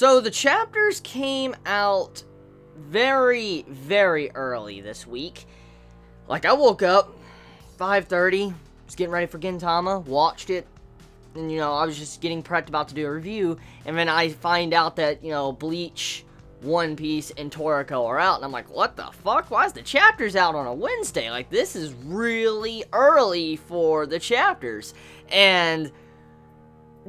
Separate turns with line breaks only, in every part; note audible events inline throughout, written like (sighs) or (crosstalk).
So the chapters came out very, very early this week. Like, I woke up, 5.30, was getting ready for Gintama, watched it, and, you know, I was just getting prepped about to do a review, and then I find out that, you know, Bleach, One Piece, and Toriko are out, and I'm like, what the fuck? Why is the chapters out on a Wednesday? Like, this is really early for the chapters. And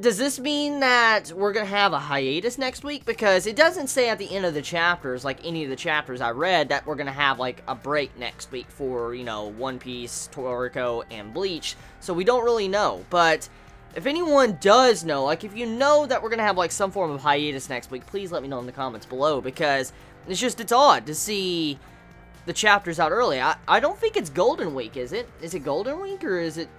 does this mean that we're going to have a hiatus next week? Because it doesn't say at the end of the chapters, like any of the chapters I read, that we're going to have like a break next week for, you know, One Piece, Toriko, and Bleach. So we don't really know. But if anyone does know, like if you know that we're going to have like some form of hiatus next week, please let me know in the comments below. Because it's just, it's odd to see the chapters out early. I, I don't think it's Golden Week, is it? Is it Golden Week or is it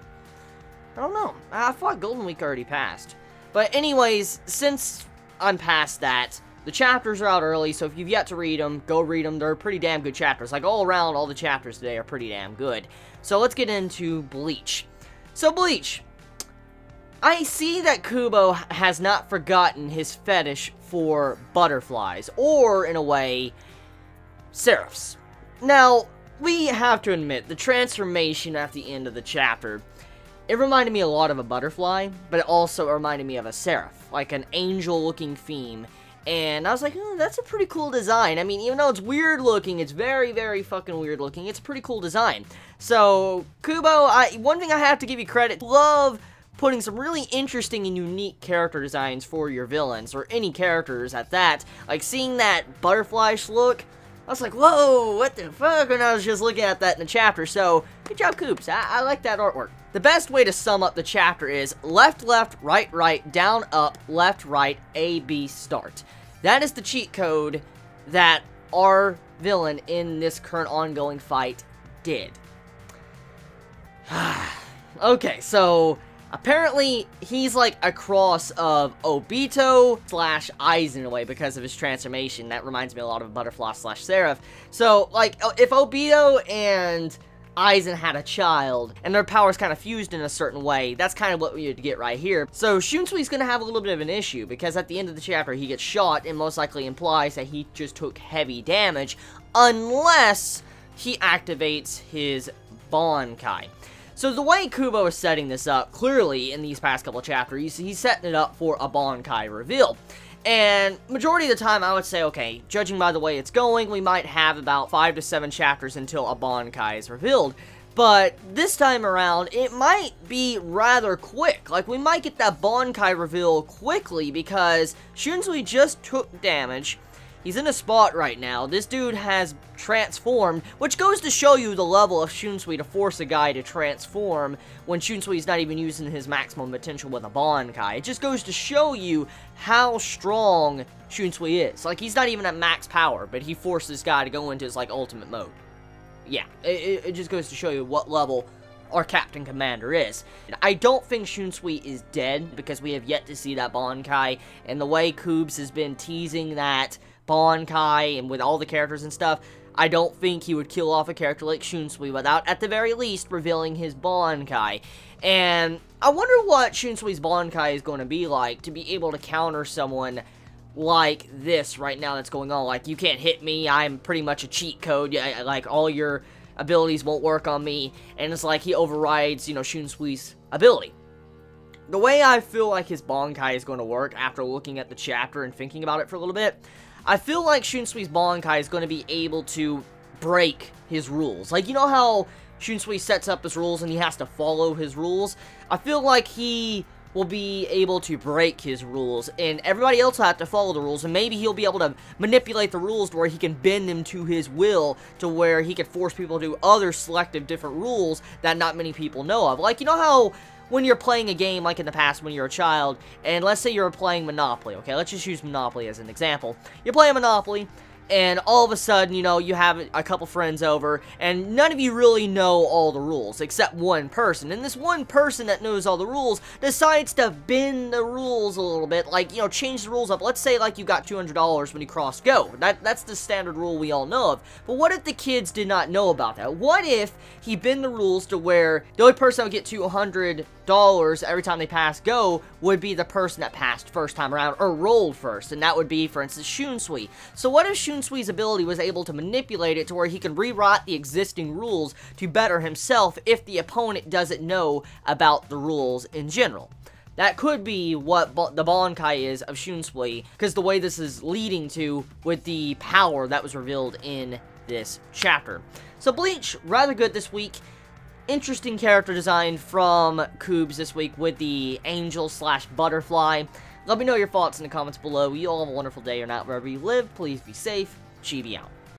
I don't know. I thought Golden Week already passed. But anyways, since I'm past that, the chapters are out early, so if you've yet to read them, go read them. They're pretty damn good chapters. Like, all around, all the chapters today are pretty damn good. So let's get into Bleach. So, Bleach. I see that Kubo has not forgotten his fetish for butterflies, or, in a way, seraphs. Now, we have to admit, the transformation at the end of the chapter it reminded me a lot of a butterfly, but it also reminded me of a seraph, like an angel-looking theme. And I was like, oh, that's a pretty cool design. I mean, even though it's weird looking, it's very, very fucking weird looking. It's a pretty cool design. So, Kubo, I, one thing I have to give you credit, love putting some really interesting and unique character designs for your villains, or any characters at that. Like, seeing that butterfly look, I was like, whoa, what the fuck, when I was just looking at that in the chapter. So, good job, Coops. I, I like that artwork. The best way to sum up the chapter is left, left, right, right, down, up, left, right, A, B, start. That is the cheat code that our villain in this current ongoing fight did. (sighs) okay, so apparently he's like a cross of Obito slash Aizen in a way because of his transformation. That reminds me a lot of Butterfly slash Seraph. So, like, if Obito and Aizen had a child, and their powers kind of fused in a certain way. That's kind of what we would get right here. So Shunsui's going to have a little bit of an issue, because at the end of the chapter, he gets shot, and most likely implies that he just took heavy damage, unless he activates his Bankai. So the way Kubo is setting this up, clearly in these past couple chapters, he's setting it up for a Bankai reveal. And majority of the time, I would say, okay, judging by the way it's going, we might have about five to seven chapters until a Bankai is revealed. But this time around, it might be rather quick. Like, we might get that Bankai reveal quickly because Shunsui just took damage. He's in a spot right now. This dude has transformed, which goes to show you the level of Shunsui to force a guy to transform when Shunsui's not even using his maximum potential with a Bankai. It just goes to show you how strong Shunsui is. Like, he's not even at max power, but he forced this guy to go into his, like, ultimate mode. Yeah, it, it just goes to show you what level our Captain Commander is. I don't think Shunsui is dead, because we have yet to see that Bankai, and the way Koobs has been teasing that Bankai and with all the characters and stuff, I don't think he would kill off a character like Shunsui without, at the very least, revealing his Bankai. And I wonder what Shunsui's Bankai is going to be like to be able to counter someone like this right now that's going on. Like, you can't hit me, I'm pretty much a cheat code, yeah, like, all your abilities won't work on me, and it's like he overrides, you know, Shunsui's ability. The way I feel like his Bankai is going to work after looking at the chapter and thinking about it for a little bit, I feel like Shunsui's Bankai is going to be able to break his rules. Like, you know how Shunsui sets up his rules and he has to follow his rules? I feel like he will be able to break his rules, and everybody else will have to follow the rules, and maybe he'll be able to manipulate the rules to where he can bend them to his will, to where he can force people to do other selective different rules that not many people know of. Like, you know how when you're playing a game like in the past when you're a child, and let's say you're playing Monopoly, okay? Let's just use Monopoly as an example. You're playing Monopoly, and all of a sudden, you know, you have a couple friends over, and none of you really know all the rules, except one person. And this one person that knows all the rules decides to bend the rules a little bit, like, you know, change the rules up. Let's say, like, you got $200 when you cross go. That, that's the standard rule we all know of. But what if the kids did not know about that? What if he bend the rules to where the only person that would get 200 dollars every time they pass go would be the person that passed first time around or rolled first, and that would be, for instance, Shunsui. So what if Shunsui's ability was able to manipulate it to where he can rewrite the existing rules to better himself if the opponent doesn't know about the rules in general? That could be what the Bankai is of Shunsui, because the way this is leading to with the power that was revealed in this chapter. So Bleach, rather good this week. Interesting character design from Koobs this week with the angel slash butterfly. Let me know your thoughts in the comments below. You all have a wonderful day or not wherever you live. Please be safe. Chibi out.